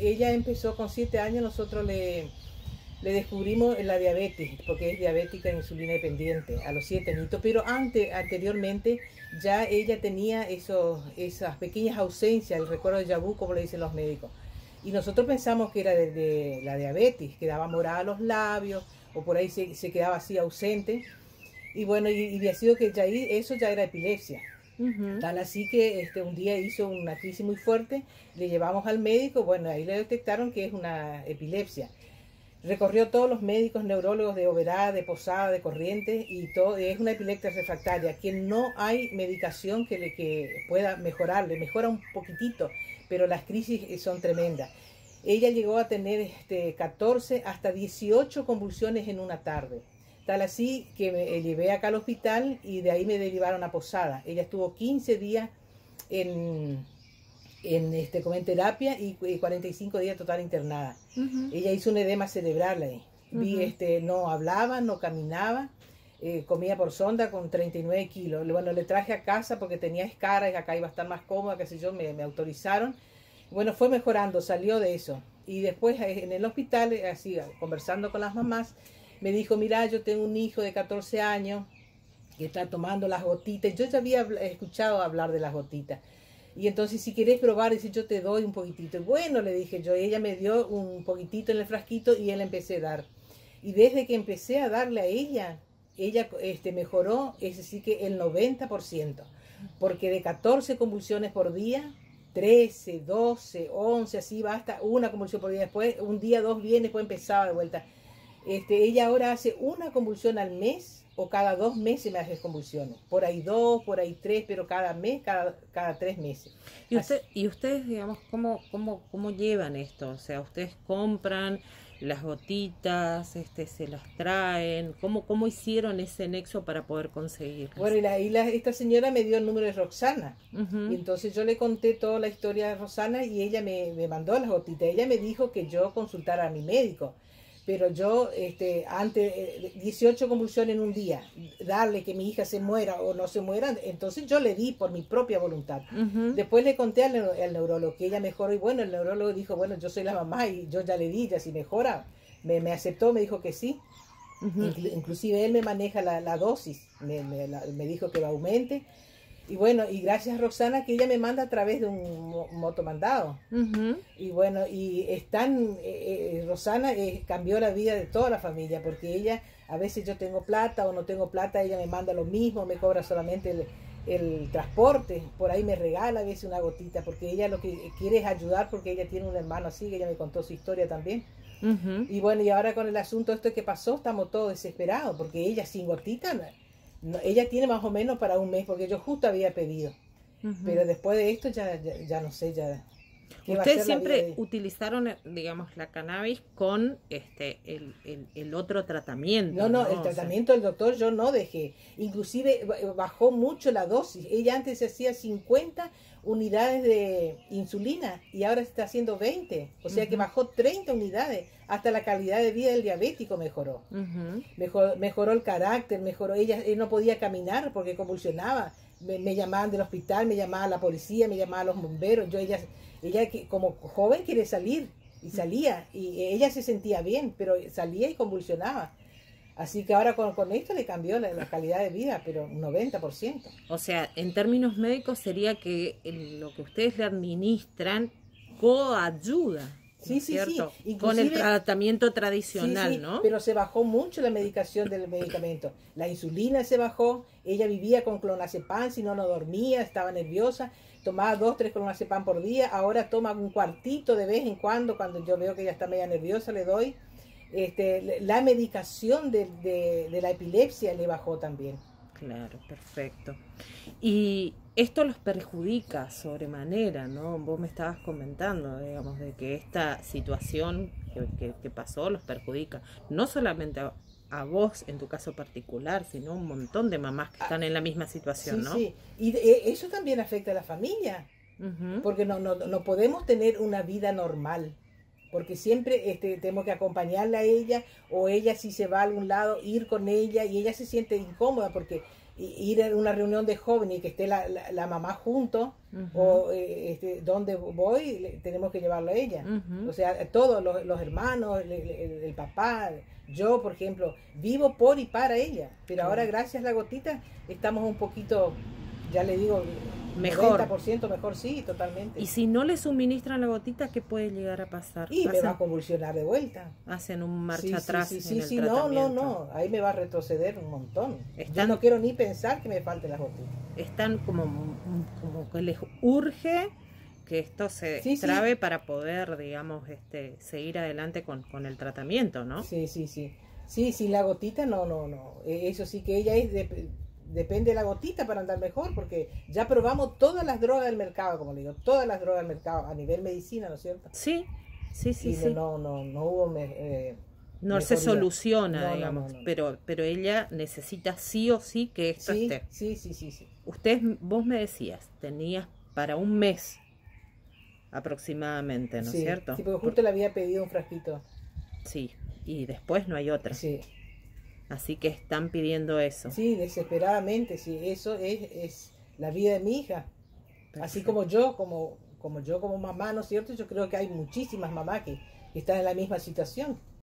Ella empezó con siete años, nosotros le, le descubrimos la diabetes, porque es diabética en insulina dependiente a los siete añitos, pero antes, anteriormente ya ella tenía esos, esas pequeñas ausencias, el recuerdo de Yabú, como le dicen los médicos. Y nosotros pensamos que era de, la diabetes, quedaba morada los labios, o por ahí se, se quedaba así ausente. Y bueno, y, y ha sido que ya eso ya era epilepsia. Tal así que este, un día hizo una crisis muy fuerte, le llevamos al médico, bueno, ahí le detectaron que es una epilepsia. Recorrió todos los médicos neurólogos de Oberá, de Posada, de Corrientes y todo, es una epilepsia refractaria, que no hay medicación que le que pueda mejorarle, mejora un poquitito, pero las crisis son tremendas. Ella llegó a tener este, 14 hasta 18 convulsiones en una tarde. Tal así que me eh, llevé acá al hospital y de ahí me derivaron a Posada. Ella estuvo 15 días en, en, este, como en terapia y, 45 días total internada. Ella hizo un edema cerebral ahí. Vi, este, no hablaba, no caminaba, eh, comía por sonda con 39 kilos. Bueno, le traje a casa porque tenía escaras y acá iba a estar más cómoda, qué sé yo, me, me autorizaron. Bueno, fue mejorando, salió de eso. Y después eh, en el hospital, así, conversando con las mamás, me dijo, mira, yo tengo un hijo de 14 años que está tomando las gotitas. Yo ya había escuchado hablar de las gotitas. Y entonces, si querés probar, dice, yo te doy un poquitito. Y bueno, le dije yo, ella me dio un poquitito en el frasquito y él empecé a dar. Y desde que empecé a darle a ella, ella este, mejoró, es decir, que el 90%. Porque de 14 convulsiones por día, 13, 12, 11, así va hasta una convulsión por día. Después, un día, dos viene, después empezaba de vuelta. Este, ella ahora hace una convulsión al mes o cada dos meses me hace convulsiones. Por ahí dos, por ahí tres, pero cada mes, cada, cada tres meses. ¿Y, usted, ¿Y ustedes, digamos, cómo, cómo, cómo llevan esto? O sea, ustedes compran las gotitas, este, se las traen, ¿cómo, cómo hicieron ese nexo para poder conseguirlas? Bueno, y, la, esta señora me dio el número de Roxana, y entonces yo le conté toda la historia de Roxana y ella me, me mandó las gotitas, ella me dijo que yo consultara a mi médico, pero yo, este, antes, 18 eh, convulsiones en un día, darle que mi hija se muera o no se muera, entonces yo le di por mi propia voluntad. Después le conté al, neurólogo que ella mejoró y bueno, el neurólogo dijo, bueno, yo soy la mamá y yo ya le di, ya si mejora, me, me aceptó, me dijo que sí. inclusive él me maneja la, la dosis, me, me, me dijo que lo aumente y bueno, y gracias a Roxana que ella me manda a través de un motomandado. Y bueno, y están, eh, eh, Roxana eh, cambió la vida de toda la familia, porque ella, a veces yo tengo plata o no tengo plata, ella me manda lo mismo, me cobra solamente el, el transporte, por ahí me regala a veces una gotita, porque ella lo que quiere es ayudar, porque ella tiene un hermano así, que ella me contó su historia también. Y bueno, y ahora con el asunto esto que pasó, estamos todos desesperados, porque ella sin gotita ella tiene más o menos para un mes, porque yo justo había pedido. Pero después de esto ya, ya, no sé, ya... Ustedes siempre utilizaron, eh, digamos, la cannabis con este el, el, otro tratamiento. No, no, el tratamiento del doctor yo no dejé. Inclusive bajó mucho la dosis. Ella antes se hacía 50 unidades de insulina y ahora está haciendo 20. O sea que bajó 30 unidades. Hasta la calidad de vida del diabético mejoró. mejoró el carácter, mejoró. Ella no podía caminar porque convulsionaba. Me, llamaban del hospital, me llamaba la policía, me llamaban los bomberos. Yo, ella, ella como joven quiere salir y salía y ella se sentía bien, pero salía y convulsionaba. Así que ahora con, esto le cambió la, calidad de vida, pero un 90%. O sea, en términos médicos sería que lo que ustedes le administran coayuda. Sí, sí, sí. con el tratamiento tradicional, ¿no? Pero se bajó mucho la medicación del medicamento. La insulina se bajó, ella vivía con clonazepam, si no, no dormía, estaba nerviosa, tomaba dos, tres clonazepam por día, ahora toma un cuartito de vez en cuando, cuando yo veo que ella está media nerviosa, le doy este, la medicación de, la epilepsia le bajó también. Claro, perfecto. Y esto los perjudica sobremanera, ¿no? Vos me estabas comentando, digamos, de que esta situación que, pasó los perjudica, no solamente a, vos en tu caso particular, sino a un montón de mamás que están en la misma situación, ¿no? Sí, y eso también afecta a la familia, porque no, no, no podemos tener una vida normal porque siempre este, tenemos que acompañarla a ella o ella si se va a algún lado ir con ella y ella se siente incómoda porque ir a una reunión de jóvenes y que esté la, la, mamá junto, o eh, este, donde voy, tenemos que llevarlo a ella. O sea, todos los, los hermanos, el, papá, yo, por ejemplo, vivo por y para ella. Pero ahora, gracias a la gotita, estamos un poquito, ya le digo, Mejor. 90% mejor, sí, totalmente. Y si no le suministran la gotita, ¿qué puede llegar a pasar? Y me va a convulsionar de vuelta. Hacen un marcha atrás. Sí, sí, sí, no, no, no. Ahí me va a retroceder un montón. Yo no quiero ni pensar que me falte la gotita. Están como, como que les urge que esto se trabe para poder, digamos, este, seguir adelante con, con el tratamiento, ¿no? Sí, sí, sí. Sí, sin la gotita, no, no, no. E, eso sí que ella es de, depende de la gotita para andar mejor, porque ya probamos todas las drogas del mercado, como le digo, todas las drogas del mercado a nivel medicina, ¿no es cierto? Sí, sí, sí. sí. No, no, no hubo... Eh, no se soluciona, digamos, pero, pero ella necesita sí o sí que esto esté. Sí, sí, sí, sí. Usted, vos me decías, tenías para un mes aproximadamente, ¿no es cierto? Sí, porque justo le había pedido un frasquito. Sí, y después no hay otra. Sí. Así que están pidiendo eso. Sí, desesperadamente, sí, eso es, es la vida de mi hija. Así como yo, como, como yo como mamá, ¿no es cierto? Yo creo que hay muchísimas mamás que, están en la misma situación.